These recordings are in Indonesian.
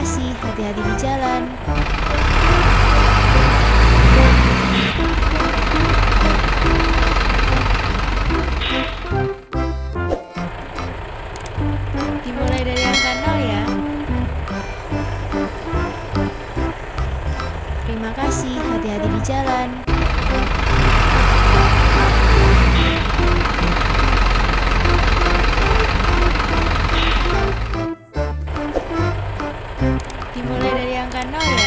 kasih, hati-hati di jalan. Dimulai dari angka 0 ya. Terima kasih, hati-hati di jalan. Dimulai dari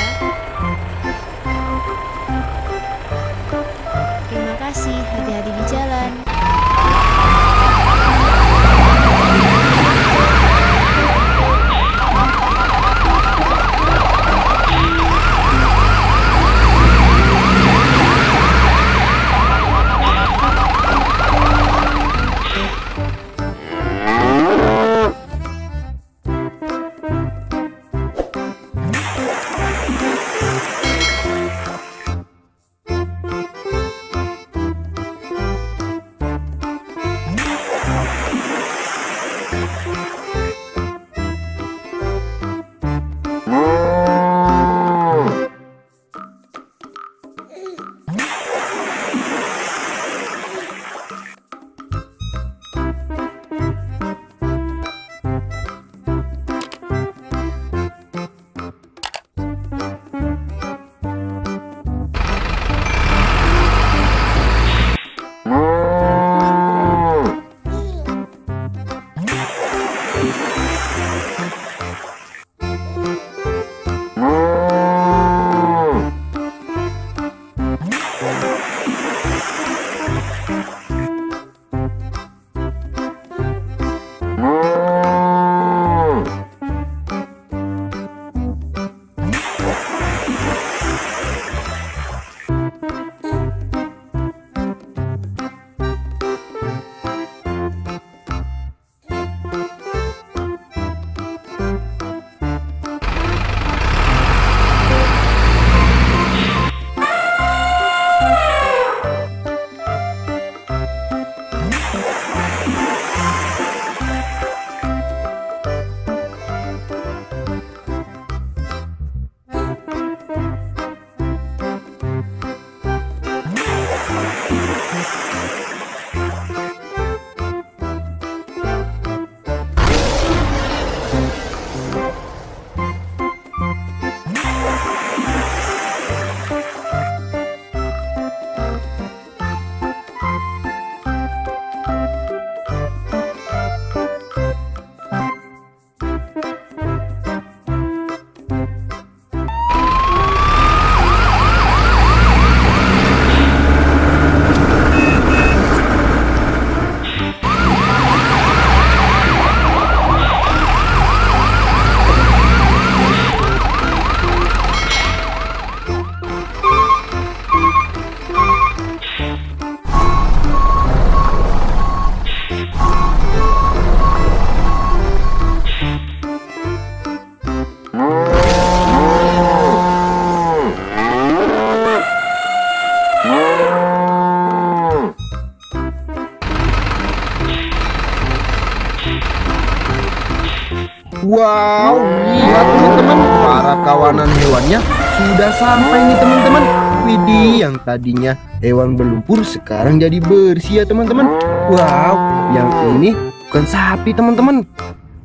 Wow, lihat teman-teman, para kawanan hewannya sudah sampai nih teman-teman. Widih, yang tadinya hewan berlumpur sekarang jadi bersih ya teman-teman. Wow, yang ini bukan sapi teman-teman.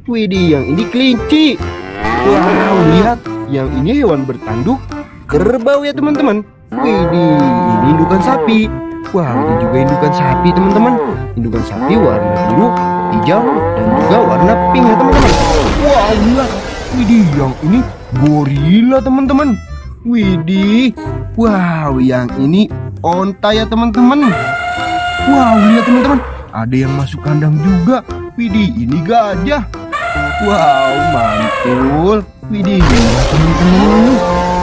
Widih, yang ini kelinci. Wow, lihat, yang ini hewan bertanduk kerbau ya teman-teman. Widih, indukan sapi. Wah, ini juga indukan sapi teman-teman. Indukan sapi warna biru, hijau, dan juga warna pink ya teman-teman. Wow, lihat. Widih, yang ini gorila teman-teman. Widih. Wow, yang ini onta ya teman-teman. Wow, lihat teman-teman. Ada yang masuk kandang juga. Widih, ini gajah. Wow, mantul. Widih, teman-teman.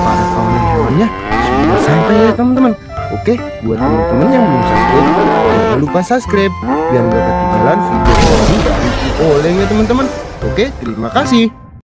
Para kawan hewannya sudah sampai ya teman-teman. Oke, buat teman-teman yang belum subscribe, jangan lupa subscribe biar nggak ketinggalan video terbaru dari Oleng ya teman-teman. Oke, terima kasih.